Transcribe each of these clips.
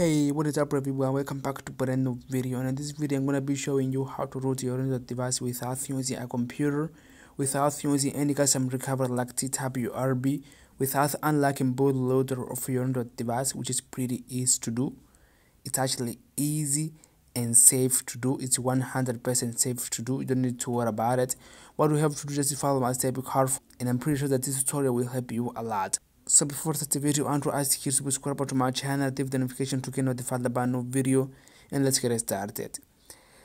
hey what is up everyone? Welcome back to brand new video. And in this video i'm going to be showing you how to root your Android device without using a computer without using any custom recovery like twrb without unlocking bootloader of your internet device which is pretty easy to do. It's actually easy and safe to do. It's 100% safe to do. You don't need to worry about it. What we have to do is just follow my step card and i'm pretty sure that this tutorial will help you a lot so before start the video, I want to ask you to subscribe to my channel, active the notification to get notified about new video, and let's get started.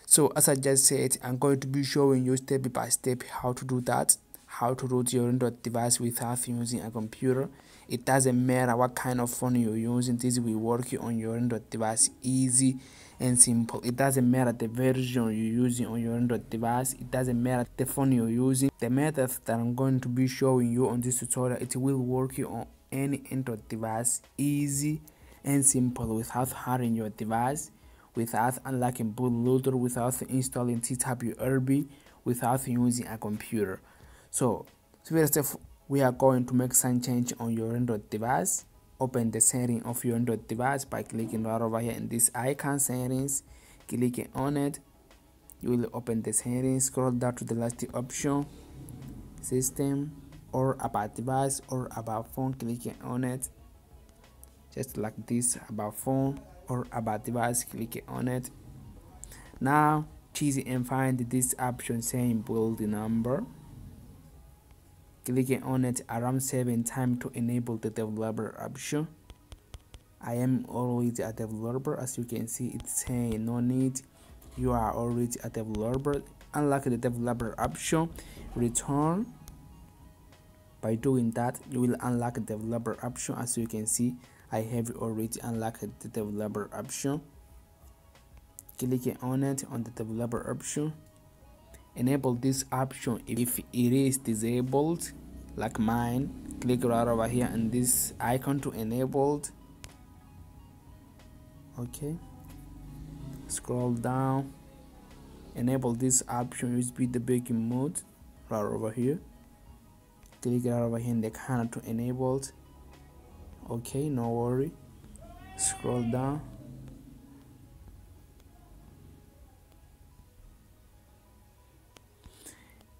So as I just said, I'm going to be showing you step by step how to do that, how to root your Android device without using a computer. It doesn't matter what kind of phone you're using, this will work on your Android device easy and simple. It doesn't matter the version you're using on your Android device. It doesn't matter the phone you're using. The method that I'm going to be showing you on this tutorial, it will work on any Android device easy and simple without hurting your device, without unlocking bootloader, without installing TWRB, without using a computer. So, first of we are going to make some change on your Android device. Open the setting of your Android device by clicking right over here in this icon settings. Clicking on it, you will open the settings. Scroll down to the last option, system or about device or about phone clicking on it. Just like this about phone or about device clicking on it. Now choose and find this option saying build number. Clicking on it around seven times to enable the developer option. I am already a developer. As you can see it's saying no need. You are already a developer. Unlock the developer option return by doing that you will unlock the developer option. As you can see i have already unlocked the developer option. Clicking on it on the developer option. Enable this option. If it is disabled like mine click right over here and this icon to enabled okay. Scroll down. Enable this option. Usb debugging mode right over here click it over here in the corner to enable it. Okay no worry. Scroll down.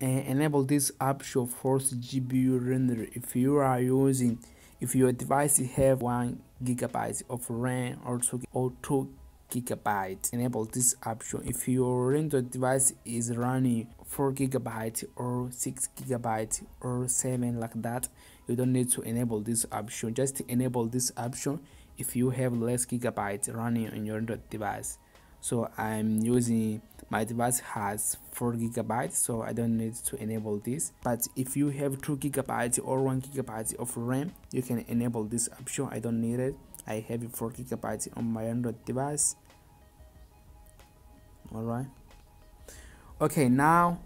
And enable this option force GPU render. If you are using if your device have one gigabyte of RAM or two or two gigabyte. Enable this option. If your Android device is running 4 gigabyte or 6 gigabyte or 7 like that you don't need to enable this option. Just enable this option if you have less gigabyte running on your Android device. So I'm using my device has 4 gigabytes so I don't need to enable this. But if you have 2 gigabytes or 1 gigabyte of RAM you can enable this option. I don't need it. I have 4 gigabytes on my Android device alright okay now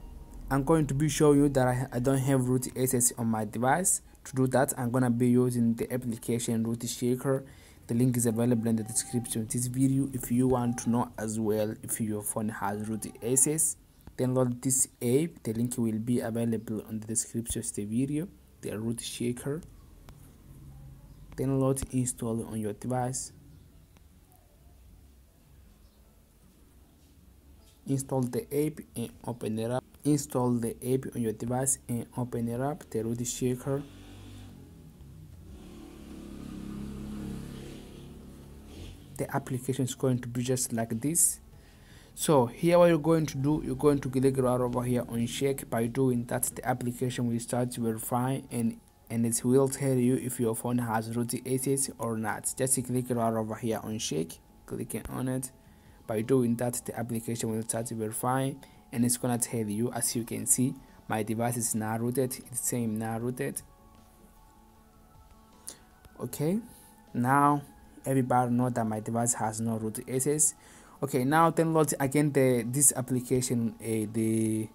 I'm going to be showing you that I, I don't have root access on my device. To do that I'm gonna be using the application root shaker. The link is available in the description of this video if you want to know as well if your phone has root access. Download this app. The link will be available on the description of the video the root shaker. Download install on your device install the app and open it up install the app on your device and open it up the root shaker. The application is going to be just like this. So here what you're going to do you're going to click right over here on shake by doing that the application will start to verify and and it will tell you if your phone has root access or not. Just click right over here on shake clicking on it by doing that the application will start to verify and it's gonna tell you as you can see my device is now rooted it's saying now rooted. Okay now everybody know that my device has no root access. Okay now download again the this application uh, the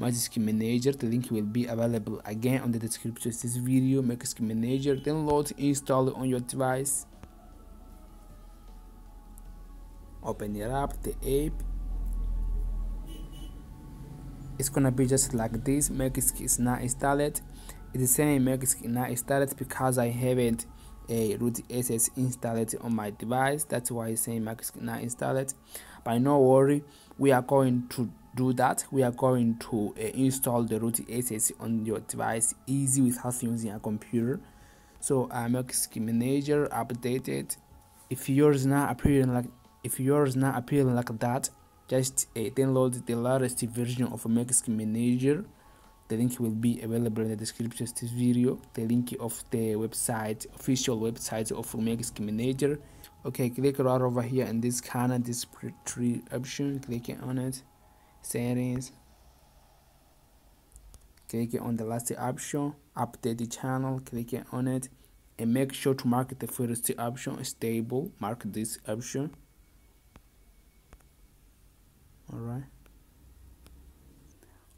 Magisk Manager the link will be available again on the description of this video. Magisk Manager download install it on your device open it up the app it's gonna be just like this. Magisk is not installed. It's saying Magisk is not installed because I haven't a root access installed on my device. That's why it's saying mac now install it but no worry we are going to do that. We are going to uh, install the root access on your device easy without using a computer. So uh, mac manager updated. If yours not appearing like if yours not appearing like that just uh, download the latest version of Mexic Manager. The link will be available in the description of this video. The link of the website official website of Mexic Manager. Okay click right over here in this corner this tree option click on it. Settings. Click on the last option. Update the channel. Click on it. And make sure to mark the first option stable. Mark this option all right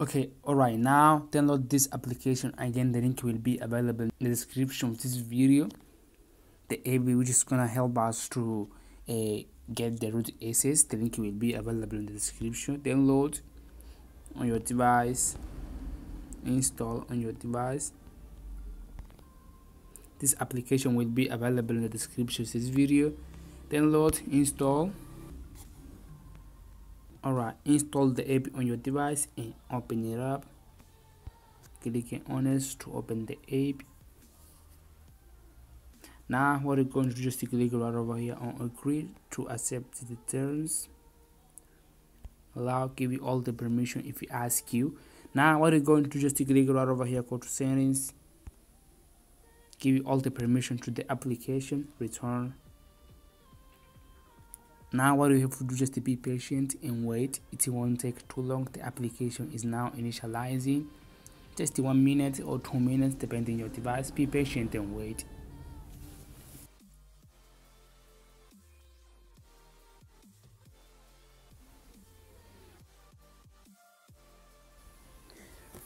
okay all right now download this application. Again the link will be available in the description of this video. The app which is gonna help us to uh, get the root access the link will be available in the description. Download on your device. Install on your device. This application will be available in the description of this video. Download install alright install the app on your device and open it up. Clicking on it to open the app. Now what we're going to do just click right over here on agree to accept the terms. Allow give you all the permission if we ask you. Now what we're going to just click right over here go to settings. Give you all the permission to the application return now what you have to do just to be patient and wait. It won't take too long. The application is now initializing. Just one minute or two minutes depending on your device. Be patient and wait.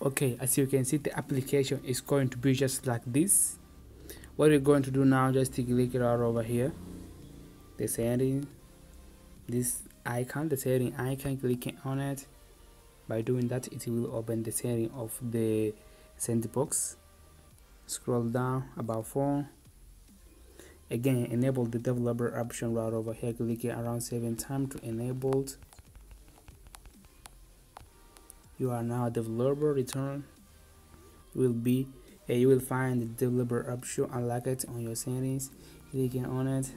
Okay as you can see the application is going to be just like this. What you're going to do now just to click it out over here. The setting this icon the setting icon clicking on it. By doing that it will open the setting of the sandbox. Scroll down about four. Again enable the developer option right over here clicking around seven times to enabled you are now a developer return will be uh, you will find the developer option unlock it on your settings. Clicking on it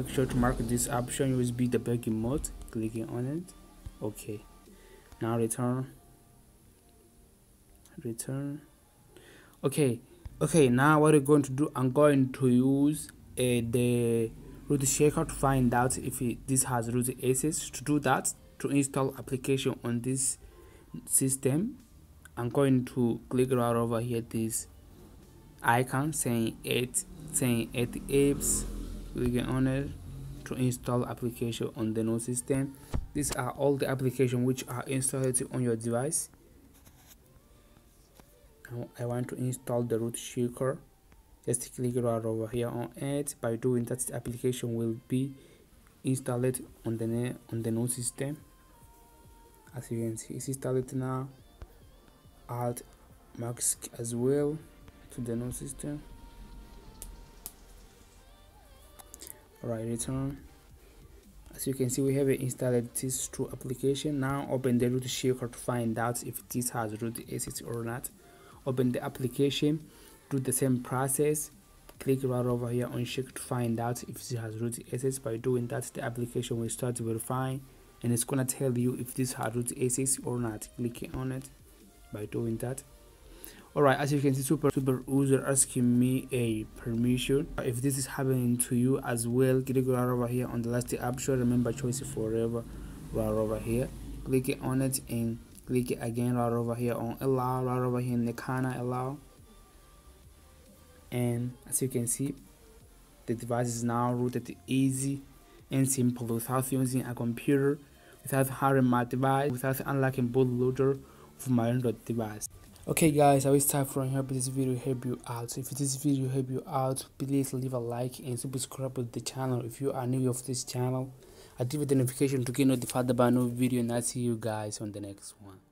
make sure to mark this option. USB debugging mode clicking on it. Okay. Now return. Return. Okay. Okay now what we're going to do I'm going to use uh, the root checker to find out if it, this has root access. To do that to install application on this system I'm going to click right over here this icon saying 8 saying 8 apps clicking on it to install application on the node system. These are all the applications which are installed on your device. Now I want to install the root shaker. Just click right over here on it. By doing that the application will be installed on the on the node system. As you can see it's installed now. Add mask as well to the node system alright return. As you can see we have installed this true application. Now open the root checker to find out if this has root access or not. Open the application do the same process. Click right over here on check to find out if this has root access. By doing that the application will start verifying and it's gonna tell you if this has root access or not. Clicking on it. By doing that all right as you can see super super user asking me a permission. If this is happening to you as well click right over here on the last option remember choice forever right over here. Click it on it and click it again right over here on allow right over here in the corner allow. And as you can see the device is now rooted easy and simple. Without using a computer without having my device without unlocking bootloader of my android device okay guys i will start from here but this video help you out. If this video help you out please leave a like and subscribe to the channel. If you are new of this channel activate the notification to get notified about new video and i'll see you guys on the next one